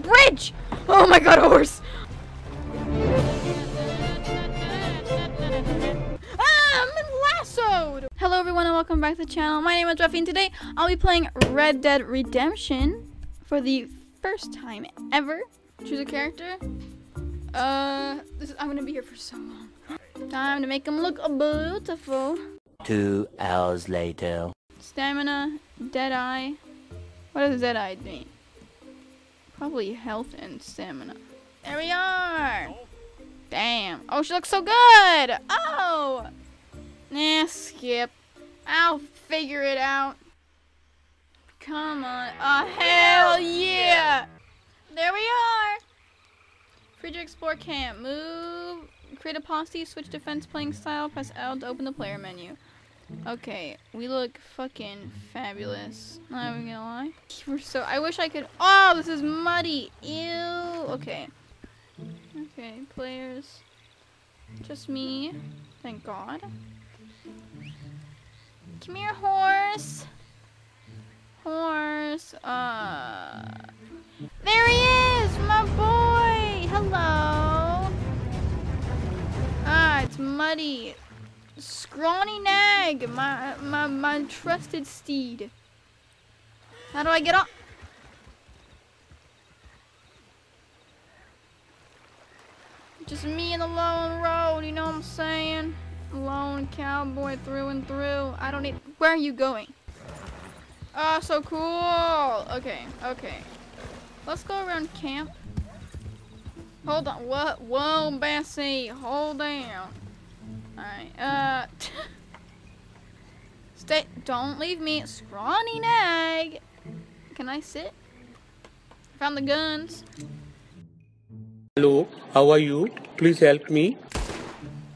bridge! Oh my god, a horse! Ah, I'm lassoed! Hello everyone and welcome back to the channel. My name is Ruffy and today I'll be playing Red Dead Redemption for the first time ever. Choose a character. Uh, this is, I'm gonna be here for so long. Time to make him look beautiful. Two hours later. Stamina, Deadeye. What does Deadeye mean? Probably health and stamina. There we are! Damn. Oh, she looks so good! Oh! Nah, skip. I'll figure it out. Come on. Oh, hell yeah! There we are! Free to explore camp. Move. Create a posse. Switch defense playing style. Press L to open the player menu. Okay, we look fucking fabulous. Not even gonna lie. We're so. I wish I could. Oh, this is muddy. Ew. Okay. Okay, players. Just me. Thank God. Come here, horse. Horse. Uh. There he is, my boy. Hello. Ah, it's muddy. Scrawny nag, my my my trusted steed. How do I get up? Just me and the lone road, you know what I'm saying? Lone cowboy through and through. I don't need. Where are you going? Oh, so cool. Okay, okay. Let's go around camp. Hold on. What? Whoa, Bessie. Hold down. Alright, uh... Stay- don't leave me. Scrawny nag! Can I sit? Found the guns. Hello, how are you? Please help me.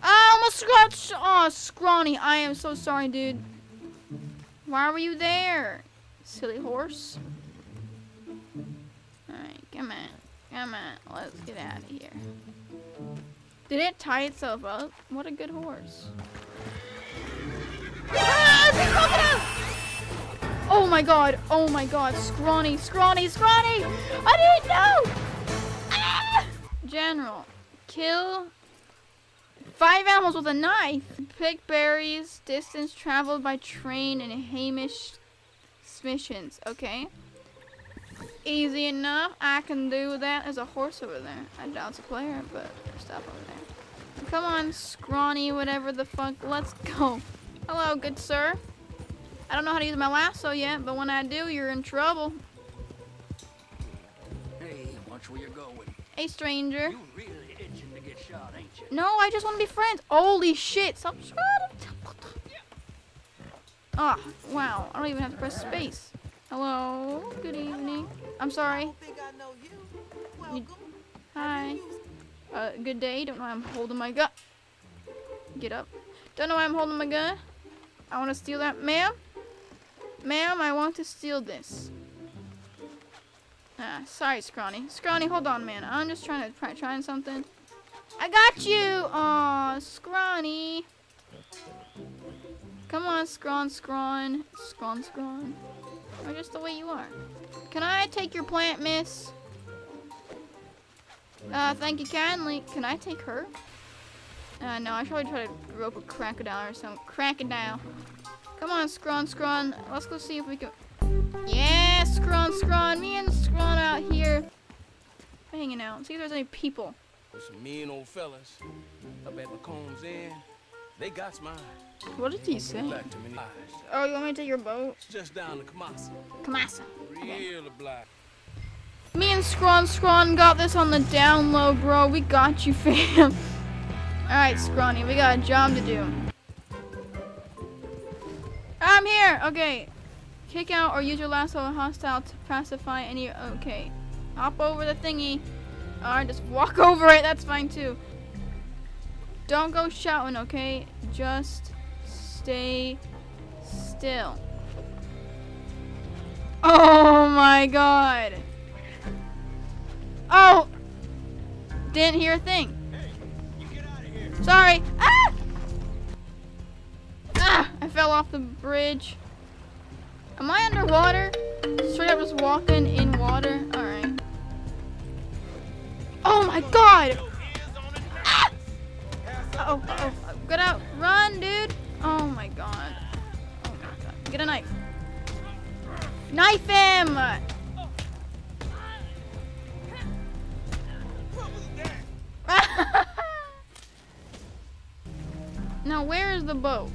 I almost scratched! Oh, scrawny. I am so sorry, dude. Why were you there? Silly horse. Alright, come on. Come on. Let's get out of here. Did it tie itself up? What a good horse. Ah, oh my god, oh my god, scrawny, scrawny, scrawny! I didn't know! Ah! General, kill five animals with a knife. Pick berries, distance traveled by train, and Hamish missions. Okay. Easy enough. I can do that. There's a horse over there. I doubt it's a player, but there's stuff over there. Come on, scrawny, whatever the fuck. Let's go. Hello, good sir. I don't know how to use my lasso yet, but when I do, you're in trouble. Hey, watch where you're going. Hey, stranger. You really itching to get shot, ain't you? No, I just want to be friends. Holy shit. Stop. Ah, oh, wow. I don't even have to press space. Hello. Good evening. I'm sorry. You, hi. Uh, good day. Don't know why I'm holding my gun. Get up. Don't know why I'm holding my gun. I want to steal that. Ma'am? Ma'am, I want to steal this. Ah, sorry, Scrawny. Scrawny, hold on, man. I'm just trying to try trying something. I got you! Aw, Scrawny. Come on, Scrawn, Scrawn. Scrawn, Scrawn. Or just the way you are. Can I take your plant, miss? Uh, thank you kindly. Can I take her? Uh, no, I should probably try to rope a crocodile or something. Crocodile. Come on, Scrawn, Scrawn. Let's go see if we can... Yeah, Scrawn, Scrawn. Me and Scrawn out here. Hanging out. See if there's any people. There's some mean old fellas up at Macomb's End. They got mine. What did he say? Back to me. Oh, you want me to take your boat? It's just down to Kamassa. Kamassa. Real Okay. Me and Scrawn Scrawn got this on the down low, bro. We got you, fam. Alright, Scrawny, we got a job to do. I'm here! Okay. Kick out or use your lasso on hostile to pacify any... Okay. Hop over the thingy. Alright, just walk over it. That's fine, too. Don't go shouting, okay? Just stay still. Oh my god. Oh! Didn't hear a thing. Sorry. Ah! Ah! I fell off the bridge. Am I underwater? Straight up just walking in water? Alright. Oh my god! Ah! Uh oh, uh oh. Get out. Run, dude. Oh my god. Oh my god. Get a knife. Knife him! now, where is the boat?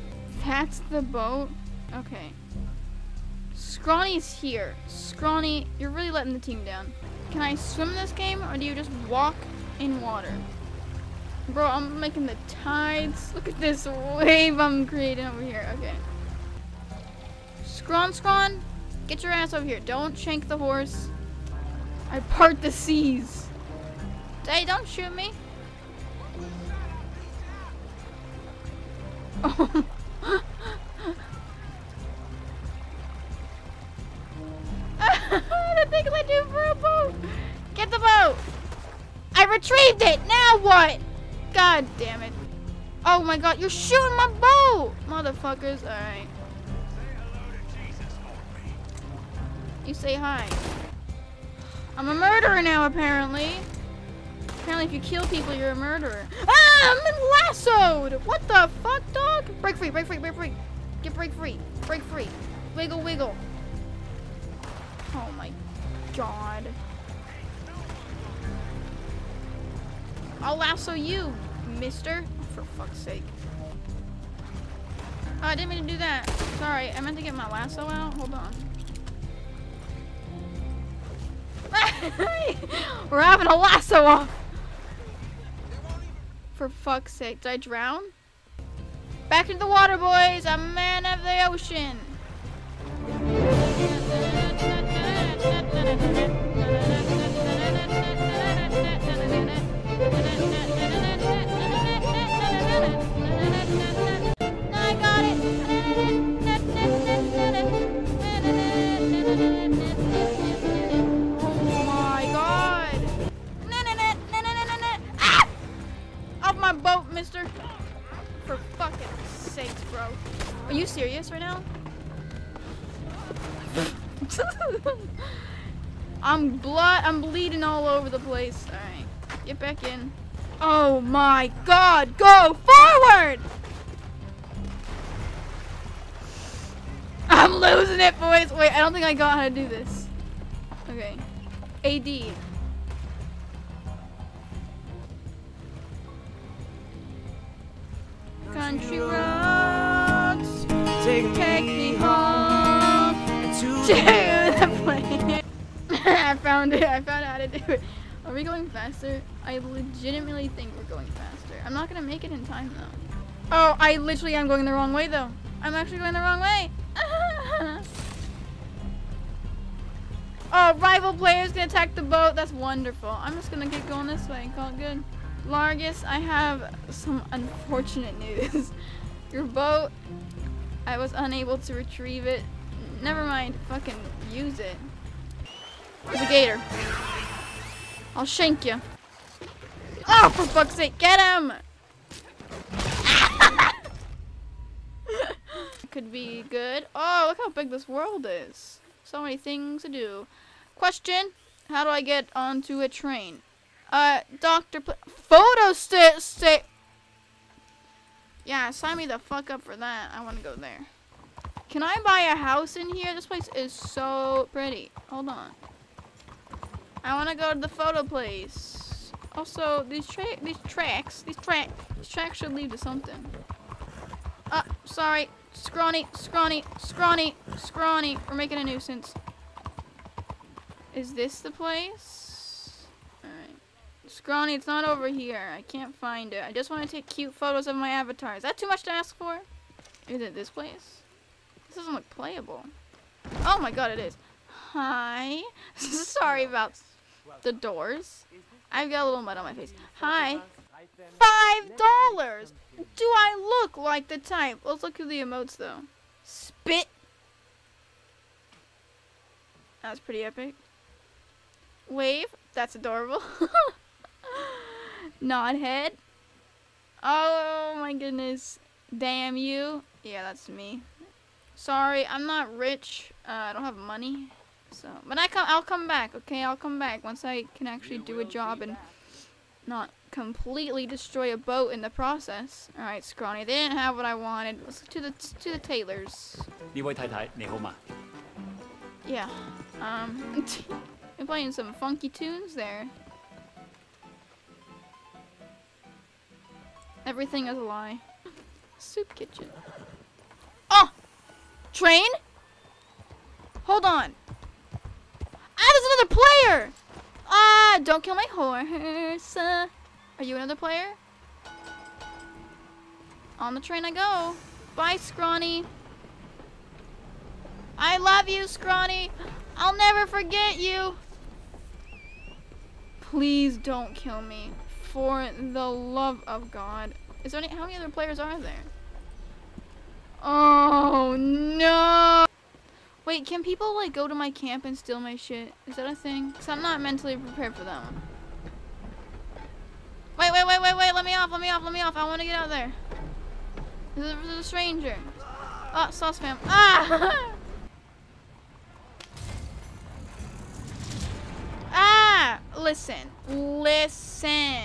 That's the boat? Okay. Scrawny's here. Scrawny, you're really letting the team down. Can I swim this game, or do you just walk in water? Bro, I'm making the tides. Look at this wave I'm creating over here. Okay. Scrawn, Scrawn, get your ass over here. Don't shank the horse. I part the seas. Hey, don't shoot me. Oh. the things I do for a boat. Get the boat. I retrieved it. Now what? God damn it. Oh my god, you're shooting my boat! Motherfuckers, alright. You say hi. I'm a murderer now, apparently. Apparently, if you kill people, you're a murderer. Ah, I'm lassoed! What the fuck, dog? Break free, break free, break free. Get break free, break free. Wiggle, wiggle. Oh my god. I'll lasso you, mister. For fuck's sake. Oh, I didn't mean to do that. Sorry, I meant to get my lasso out. Hold on. We're having a lasso off. For fuck's sake, did I drown? Back into the water, boys. I'm a man of the ocean. Sakes, bro. Are you serious right now? I'm blood. I'm bleeding all over the place. All right, get back in. Oh my God! Go forward! I'm losing it, boys. Wait, I don't think I got how to do this. Okay, AD. Country roads, to the place. I found it. I found out how to do it. Are we going faster? I legitimately think we're going faster. I'm not gonna make it in time though. Oh, I literally am going the wrong way though. I'm actually going the wrong way. oh, rival players can attack the boat. That's wonderful. I'm just gonna get going this way. Call it good. Largus, I have some unfortunate news. Your boat, I was unable to retrieve it. Never mind, fucking use it. There's a gator. I'll shank you. Oh, for fuck's sake, get him! Could be good. Oh, look how big this world is. So many things to do. Question, how do I get onto a train? Uh, Dr. Photo st Yeah, sign me the fuck up for that. I want to go there. Can I buy a house in here? This place is so pretty. Hold on. I want to go to the photo place. Also, these tra these tracks, these track, these tracks should lead to something. Uh, sorry. Scrawny, scrawny, scrawny, scrawny. We're making a nuisance. Is this the place? Alright. Scrawny, it's not over here. I can't find it. I just want to take cute photos of my avatar. Is that too much to ask for? Is it this place? This doesn't look playable. Oh my god, it is. Hi. Sorry about the doors. I've got a little mud on my face. Hi. Five dollars! Do I look like the type? Let's look at the emotes though. Spit. That's pretty epic. Wave. That's adorable. Nod head. Oh my goodness. Damn you. Yeah, that's me. Sorry, I'm not rich. Uh, I don't have money. So, but I come. I'll come back. Okay, I'll come back once I can actually do a job and not completely destroy a boat in the process. All right, Scrawny, they didn't have what I wanted. Let's to the to the tailors. 呢位太太你好嘛？ Yeah. Um, I'm playing some funky tunes there. Everything is a lie. Soup kitchen. Train? Hold on. Ah, there's another player! Ah, don't kill my horse. Uh, are you another player? On the train I go. Bye, Scrawny. I love you, Scrawny. I'll never forget you. Please don't kill me. For the love of God. Is there any how many other players are there? Oh no. Wait, can people like go to my camp and steal my shit? Is that a thing? Cause I'm not mentally prepared for that one. Wait, wait, wait, wait, wait, let me off, let me off, let me off. I wanna get out there. There's a, there's a stranger. Oh, sauce fam. Ah! Ah! Listen. Listen.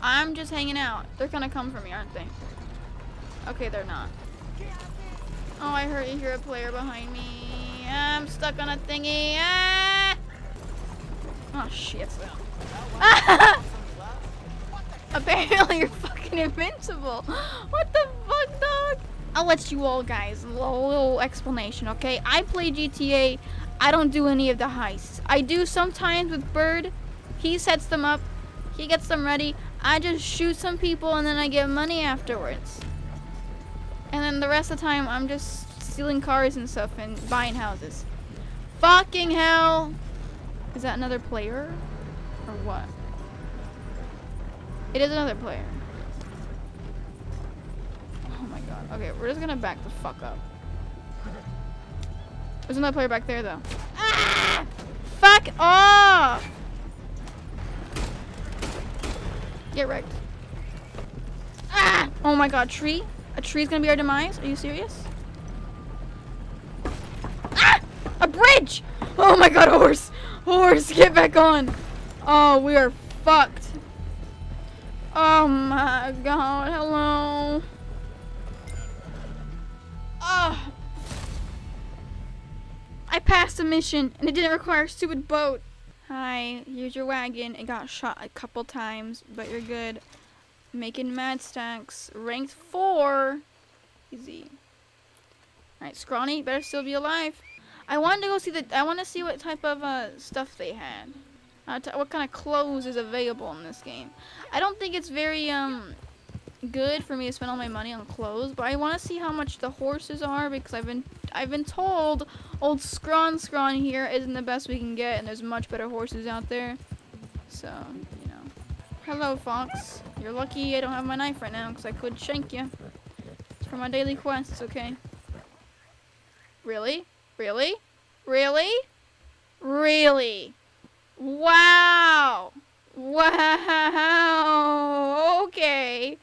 I'm just hanging out. They're gonna come for me, aren't they? Okay, they're not. Oh, I heard you hear a player behind me. I'm stuck on a thingy. Ah! Oh, shit. Apparently you're fucking invincible. What the fuck, dog? I'll let you all guys a little explanation, okay? I play GTA. I don't do any of the heists. I do sometimes with Bird. He sets them up. He gets them ready. I just shoot some people and then I get money afterwards. And then the rest of the time I'm just stealing cars and stuff and buying houses. Fucking hell! Is that another player? Or what? It is another player. Oh my god. Okay, we're just gonna back the fuck up. There's another player back there though. Ah! Fuck off! Get wrecked. Ah! Oh my god, tree? A tree's gonna be our demise? Are you serious? Ah! A bridge! Oh my god, horse! Horse, get back on! Oh, we are fucked. Oh my god, hello. Oh. I passed a mission and it didn't require a stupid boat. Hi, here's your wagon. It got shot a couple times, but you're good. Making mad stacks. Ranked four. Easy. Alright, Scrawny, better still be alive. I wanted to go see the. I want to see what type of uh, stuff they had. Uh, what kind of clothes is available in this game. I don't think it's very um good for me to spend all my money on clothes, but I want to see how much the horses are because I've been I've been told old Scrawn Scrawn here isn't the best we can get, and there's much better horses out there. So. Hello, Fox. You're lucky I don't have my knife right now because I could shank you. It's for my daily quests, okay? Really? Really? Really? Really? Wow! Wow! Okay.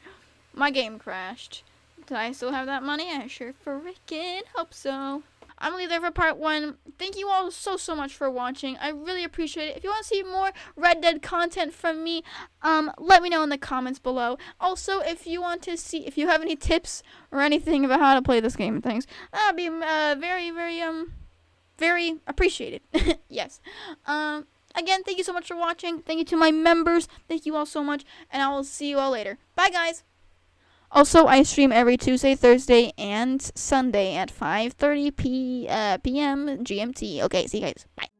My game crashed. Did I still have that money? I sure freaking hope so. I'm gonna leave there for part one. Thank you all so so much for watching. I really appreciate it. If you want to see more Red Dead content from me, um, let me know in the comments below. Also, if you want to see, if you have any tips or anything about how to play this game and things, that'd be uh, very very um very appreciated. yes. Um. Again, thank you so much for watching. Thank you to my members. Thank you all so much, and I will see you all later. Bye, guys. Also, I stream every Tuesday, Thursday, and Sunday at 5:30 p uh, p.m. GMT. Okay, see you guys. Bye.